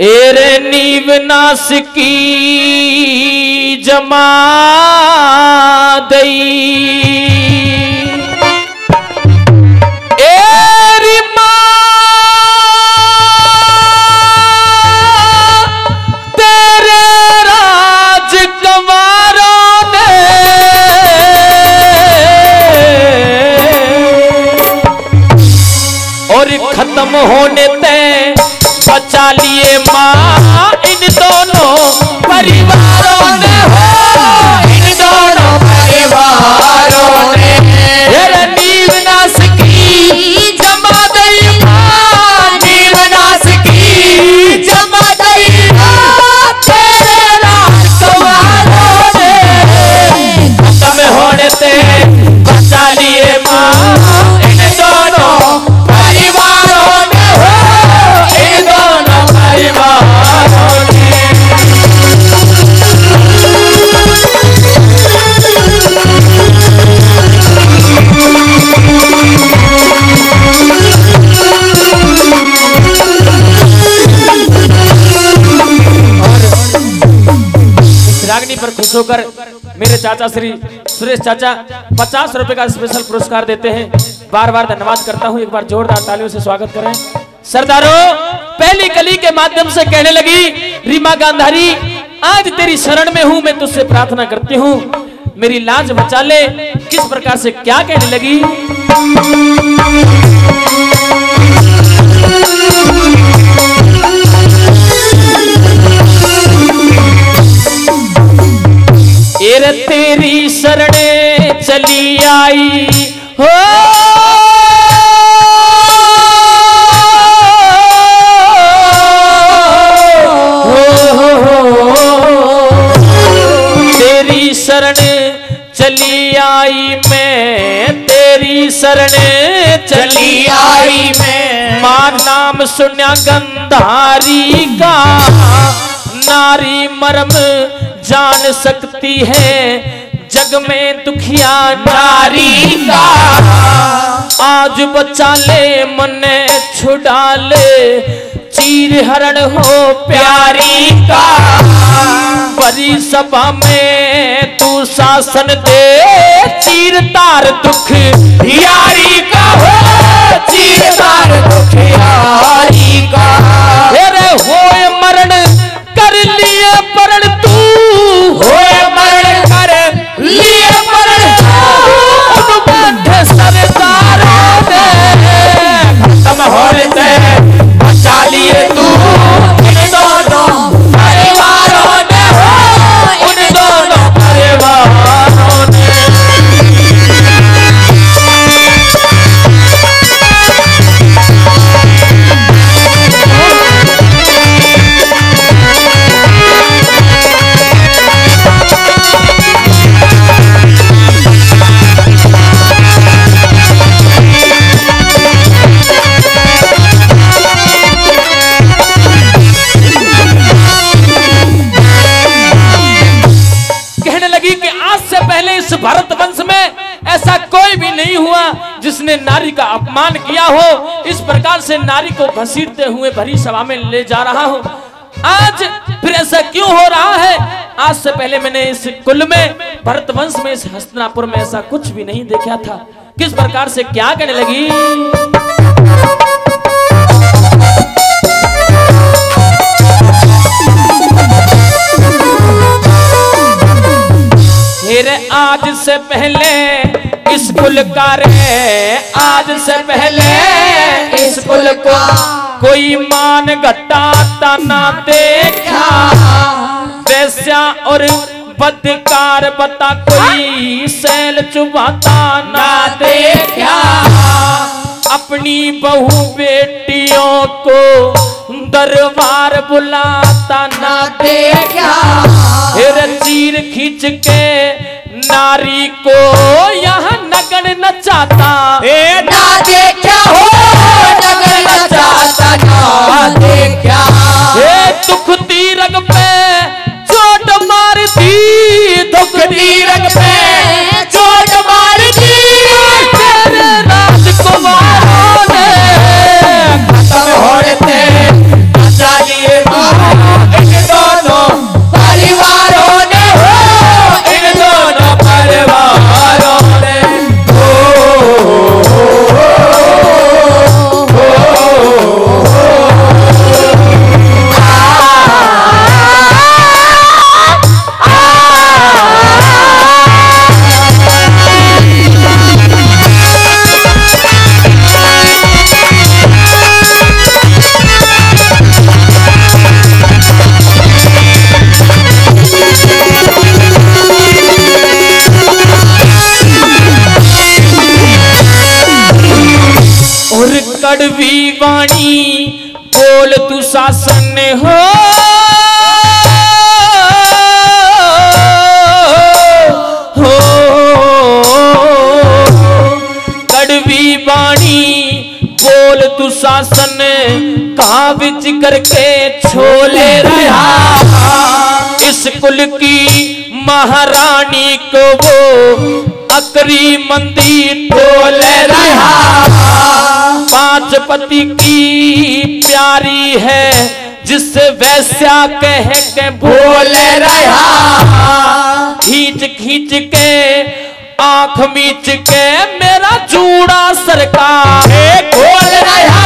Array नीव नास की जमा दई। पर खुश होकर मेरे चाचा श्री सुरेश चाचा पचास रुपए का स्पेशल पुरस्कार देते हैं। बार बार धन्यवाद करता हूँ। एक बार जोरदार तालियों से स्वागत करें। सरदारों, पहली कली के माध्यम से कहने लगी, रीमा गांधारी, आज तेरी शरण में हूँ, मैं तुझसे प्रार्थना करती हूँ। मेरी लाज बचा ले। किस प्रकार से क्या कहने लगी? शरणे चली आई। हो। तेरी शरण चली आई मैं। तेरी शरण चली आई मैं। माँ नाम सुन्या गंधारी का। नारी मर्म जान सकती है। जग में दुखिया नारी का। आज बचा ले, मन छुड़ा ले। चीर हरण हो प्यारी का। परी सभा में तू शासन दे। चीर तार दुख यारी का हो, चीर तार कि आज से पहले इस भारत वंश में ऐसा कोई भी नहीं हुआ जिसने नारी का अपमान किया हो। इस प्रकार से नारी को घसीटते हुए भरी सभा में ले जा रहा हो। आज फिर ऐसा क्यों हो रहा है? आज से पहले मैंने इस कुल में भरत वंश में, इस हस्तनापुर में ऐसा कुछ भी नहीं देखा था। किस प्रकार से क्या कहने लगी? आज से पहले स्कूल का रे। आज से पहले स्कूल को कोई मान घटा ना देखा। वैसा और बदकार बता कोई सैल चुबाता ना देखा। अपनी बहू बेटियों को दरबार बुलाता ना देखा। फिर चीर खींच के नारी को यहाँ नगर नचाता। ए ना देखा हो नगर नचाता ना देखा। ए दुख तीरग पे चोट मारती दुख तीरग पे। कड़वी वाणी, बोल तू शासन हो। हो। बोल तू शासन करके छोले रहा। इस कुल की महारानी को वो अकरी मंदी टोल रहा। पाँच पति की प्यारी है, जिससे वैसा कह के भोले रहा। खींच खींच के, आँख मीच के, मेरा चूड़ा सरकार खोल रहा।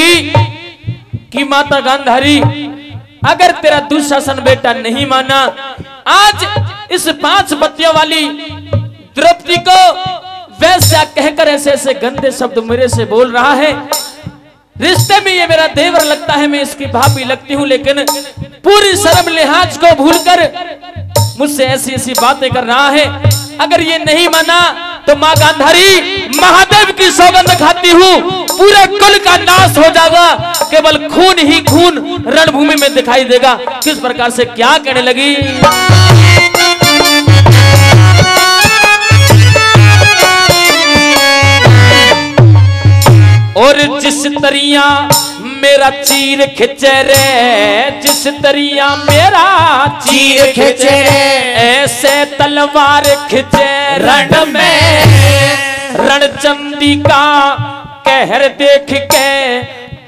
लगी कि माता गांधारी, अगर तेरा दुशासन बेटा नहीं माना, आज इस पाँच बत्तियों वाली द्रौपदी को वैसा कहकर ऐसे ऐसे गंदे शब्द मेरे से बोल रहा है। रिश्ते में ये मेरा देवर लगता है, मैं इसकी भाभी लगती हूँ, लेकिन पूरी शर्म लिहाज को भूलकर मुझसे ऐसी ऐसी बातें कर रहा है। अगर ये नहीं माना तो माँ गांधारी महादेव की सौगंध खाती हूँ। पूरे कुल का नाश हो जाएगा। केवल खून ही खून रणभूमि में दिखाई देगा। किस प्रकार से क्या कहने लगी? और जिस तरिया मेरा चीर खिंचे रे जिस दरिया मेरा चीर खिंचे। ऐसे तलवार खिंचे रण में। रणचंदी का कहर देख के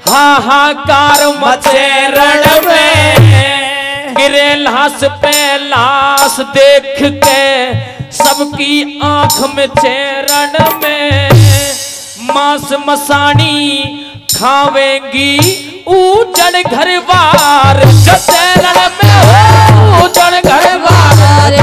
हाहाकार मचे रण में। गिरे लाश पे लाश देख के सबकी आँख में चेरण में। मांस मसानी खावेंगी उजड़ घर घरवार जतेरण में उजड़ घरवार